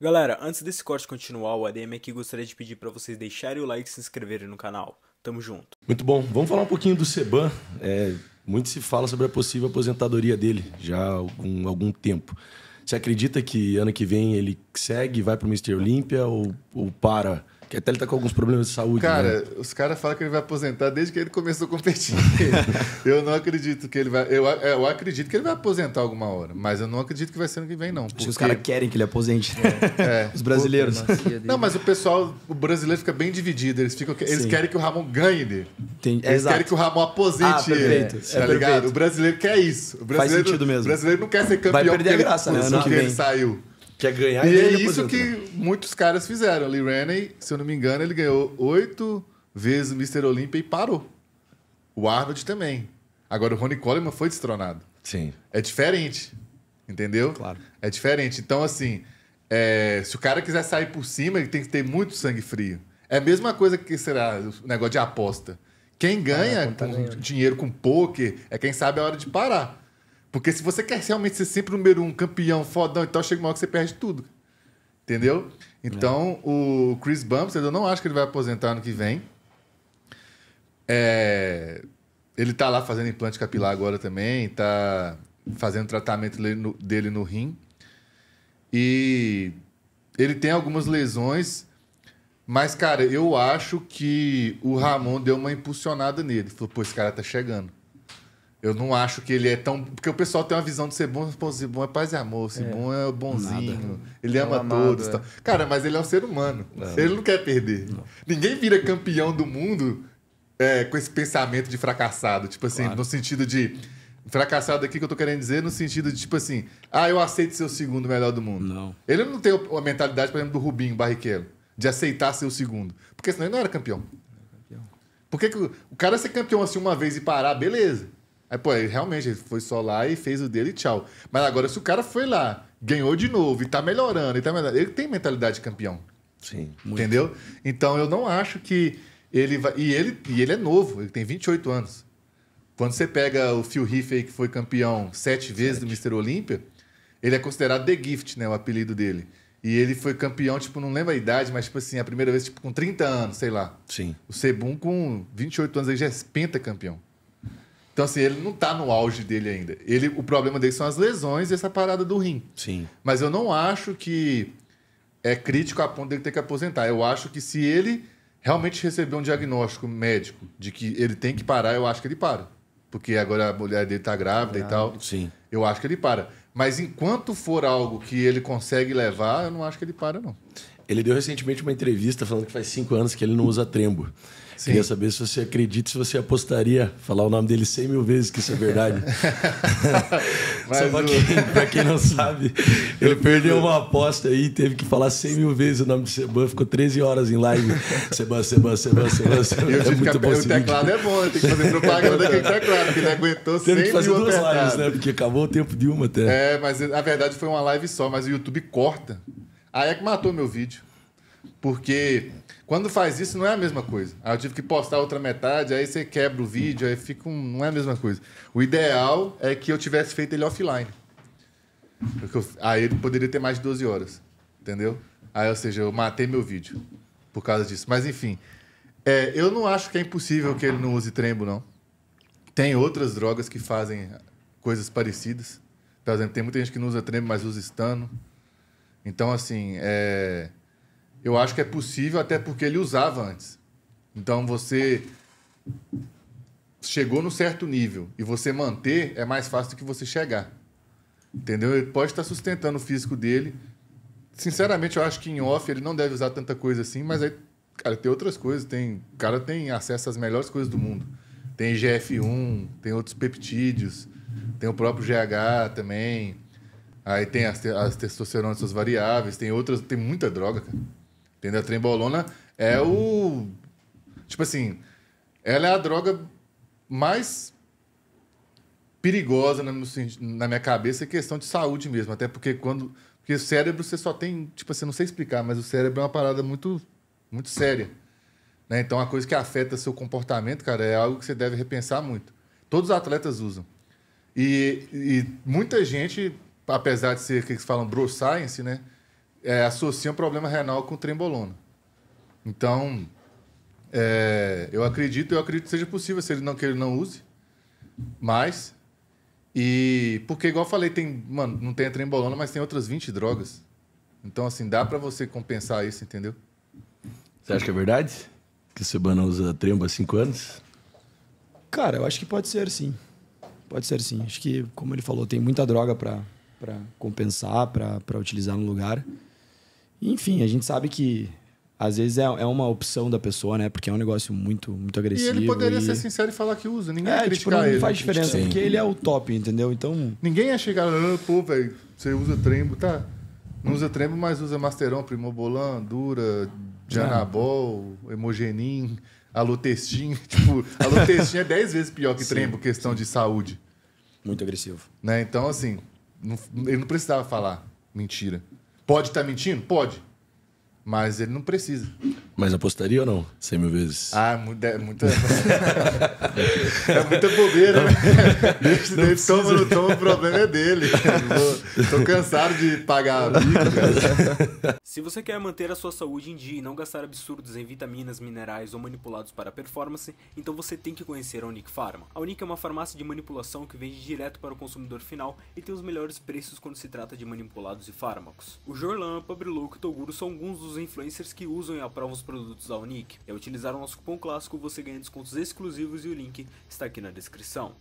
Galera, antes desse corte continuar, o ADM aqui gostaria de pedir para vocês deixarem o like e se inscreverem no canal. Tamo junto. Muito bom. Vamos falar um pouquinho do Seban. É, muito se fala sobre a possível aposentadoria dele já há algum, algum tempo. Você acredita que ano que vem ele segue, vai para o Mr. Olímpia ou, ou para? Que até ele tá com alguns problemas de saúde. Cara, né? os caras falam que ele vai aposentar desde que ele começou a competir. eu não acredito que ele vai. Eu, eu acredito que ele vai aposentar alguma hora, mas eu não acredito que vai ser ano que vem, não. Porque... Os caras querem que ele aposente. É, os brasileiros. Não, mas o pessoal, o brasileiro fica bem dividido. Eles, ficam, eles querem que o Ramon ganhe dele. Tem, eles exato. querem que o Ramon aposente ah, perfeito. ele. Tá é, ligado? Perfeito. O brasileiro quer isso. O brasileiro, Faz sentido mesmo. O brasileiro não quer ser campeão vai perder a graça, ele, né? Ano que ele saiu. Quer ganhar e, e é isso que muitos caras fizeram. Lee Rennie, se eu não me engano, ele ganhou oito vezes o Mr. Olympia e parou. O Arnold também. Agora o Ronnie Coleman foi destronado. Sim. É diferente. Entendeu? Claro. É diferente. Então, assim, é, se o cara quiser sair por cima, ele tem que ter muito sangue frio. É a mesma coisa que será o negócio de aposta. Quem ganha ah, com dinheiro com poker é quem sabe a hora de parar. Porque se você quer realmente ser sempre o número um, campeão, fodão e tal, chega uma hora que você perde tudo. Entendeu? Então, é. o Chris Bumstead, eu não acho que ele vai aposentar ano que vem. É... Ele tá lá fazendo implante capilar agora também, tá fazendo tratamento dele no rim. E ele tem algumas lesões, mas, cara, eu acho que o Ramon deu uma impulsionada nele. Falou, pô, esse cara tá chegando. Eu não acho que ele é tão. Porque o pessoal tem uma visão de ser bom, pô, ser bom é paz e amor, ser é, bom é bonzinho, nada. ele é ama amado, todos. É. Cara, mas ele é um ser humano. Não. Ele não quer perder. Não. Ninguém vira campeão do mundo é, com esse pensamento de fracassado. Tipo assim, claro. no sentido de. Fracassado aqui que eu tô querendo dizer, no sentido de, tipo assim, ah, eu aceito ser o segundo melhor do mundo. Não. Ele não tem a mentalidade, por exemplo, do Rubinho Barrichello, de aceitar ser o segundo. Porque senão ele não era campeão. Por que, que o cara ser campeão assim uma vez e parar, beleza. Aí, pô, ele realmente ele foi só lá e fez o dele e tchau. Mas agora, se o cara foi lá, ganhou de novo e tá melhorando, e tá melhorando, ele tem mentalidade de campeão. Sim. Muito. Entendeu? Então eu não acho que ele vai. E ele, e ele é novo, ele tem 28 anos. Quando você pega o Phil Heath que foi campeão sete vezes sete. do Mr. Olímpia, ele é considerado The Gift, né? O apelido dele. E ele foi campeão, tipo, não lembro a idade, mas, tipo assim, a primeira vez, tipo, com 30 anos, sei lá. Sim. O Sebum, com 28 anos, ele já é pentacampeão. Então, assim, ele não tá no auge dele ainda. Ele, o problema dele são as lesões e essa parada do rim. Sim. Mas eu não acho que é crítico a ponto dele ter que aposentar. Eu acho que se ele realmente receber um diagnóstico médico de que ele tem que parar, eu acho que ele para. Porque agora a mulher dele tá grávida e tal. Sim. Eu acho que ele para. Mas enquanto for algo que ele consegue levar, eu não acho que ele para, não. Ele deu recentemente uma entrevista falando que faz cinco anos que ele não usa trembo. Sim. Queria saber se você acredita, se você apostaria, falar o nome dele 100 mil vezes que isso é verdade. Só pra, o... quem, pra quem não sabe, ele perdeu uma aposta aí, teve que falar 100 mil vezes o nome do Seban, ficou 13 horas em live. Seban, Seban, Seban, Seban. Seban. É muito bom o teclado é bom, tem que fazer propaganda daquele teclado, porque ele aguentou 100 Teve que fazer duas apertado. lives, né? Porque acabou o tempo de uma até. É, mas na verdade foi uma live só, mas o YouTube corta. Aí é que matou meu vídeo. Porque quando faz isso, não é a mesma coisa. Aí eu tive que postar outra metade, aí você quebra o vídeo, aí fica um... não é a mesma coisa. O ideal é que eu tivesse feito ele offline. Eu... Aí ele poderia ter mais de 12 horas. Entendeu? Aí, ou seja, eu matei meu vídeo por causa disso. Mas, enfim. É, eu não acho que é impossível que ele não use trembo, não. Tem outras drogas que fazem coisas parecidas. Por exemplo, tem muita gente que não usa trembo, mas usa estano. Então, assim, é eu acho que é possível, até porque ele usava antes. Então você chegou no certo nível e você manter é mais fácil do que você chegar. Entendeu? Ele pode estar sustentando o físico dele. Sinceramente, eu acho que em off ele não deve usar tanta coisa assim, mas aí, cara, tem outras coisas. Tem, o cara tem acesso às melhores coisas do mundo. Tem GF1, tem outros peptídeos, tem o próprio GH também. Aí tem as, as testosteronas variáveis, tem outras, tem muita droga, cara. Entendeu? A trembolona é o. Tipo assim, ela é a droga mais perigosa na, na minha cabeça, é questão de saúde mesmo. Até porque quando. Porque o cérebro você só tem. Tipo assim, não sei explicar, mas o cérebro é uma parada muito, muito séria. Né? Então, a coisa que afeta seu comportamento, cara, é algo que você deve repensar muito. Todos os atletas usam. E, e muita gente, apesar de ser que eles falam bro science, né? É, associam problema renal com trembolona. Então, é, eu acredito, eu acredito que seja possível, se ele não que ele não use, mas e porque igual eu falei, tem, mano, não tem a trembolona, mas tem outras 20 drogas. Então assim, dá para você compensar isso, entendeu? Você acha que é verdade? Que o Sebana usa trembo há 5 anos? Cara, eu acho que pode ser sim. Pode ser sim. Acho que, como ele falou, tem muita droga para compensar, para utilizar no lugar. Enfim, a gente sabe que às vezes é, é uma opção da pessoa, né? Porque é um negócio muito, muito agressivo. E ele poderia e... ser sincero e falar que usa. Ninguém é, tipo, não ele. faz diferença, Sim. porque ele é o top, entendeu? Então. Ninguém ia chegar, ah, pô, velho, você usa trembo, tá? Não usa trembo, mas usa Masteron, Primobolan, Dura, Janabol, Hemogenin, Alotestin. tipo, Alotestin é 10 vezes pior que Sim, trembo, questão de saúde. Muito agressivo. Né? Então, assim, não- ele não precisava falar mentira. Pode estar mentindo? Pode. Mas ele não precisa. Mas apostaria ou não? 100 mil vezes. Ah, é muita. é muita bobeira, né? Deixa, deixa, toma, não toma, o problema é dele. Vou- Tô cansado de pagar bico, cara. Se você quer manter a sua saúde em dia e não gastar absurdos em vitaminas, minerais ou manipulados para performance, então você tem que conhecer a Unique Pharma. A Unique é uma farmácia de manipulação que vende direto para o consumidor final e tem os melhores preços quando se trata de manipulados e fármacos. O Jorlan, Pabrilou e Toguro são alguns dos influencers que usam e aprovam os produtos da Unique. E ao utilizar o nosso cupom clássico você ganha descontos exclusivos e o link está aqui na descrição.